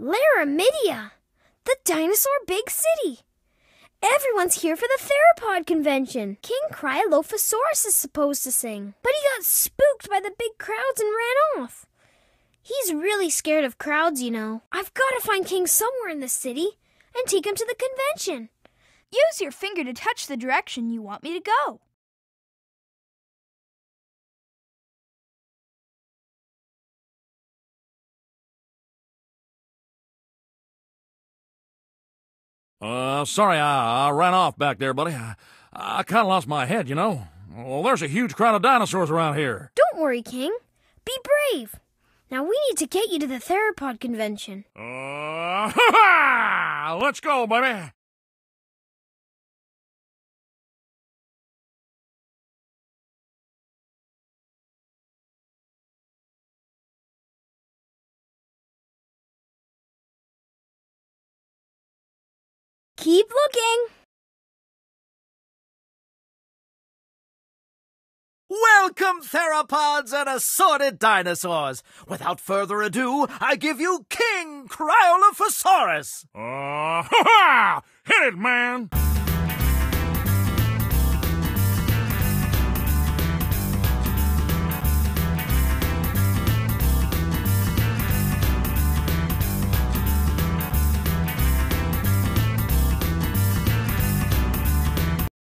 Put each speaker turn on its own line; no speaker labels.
Laramidia, the dinosaur big city. Everyone's here for the theropod convention. King Cryolophosaurus is supposed to sing, but he got spooked by the big crowds and ran off. He's really scared of crowds, you know. I've got to find King somewhere in the city and take him to the convention.
Use your finger to touch the direction you want me to go.
Uh, sorry I, I ran off back there, buddy. I, I kind of lost my head, you know. Well, there's a huge crowd of dinosaurs around here.
Don't worry, King. Be brave. Now we need to get you to the theropod convention.
Uh, ha ha! Let's go, baby.
Keep looking.
Welcome, theropods and assorted dinosaurs! Without further ado, I give you King Cryolophosaurus!
Uh, ha ha! Hit it, man!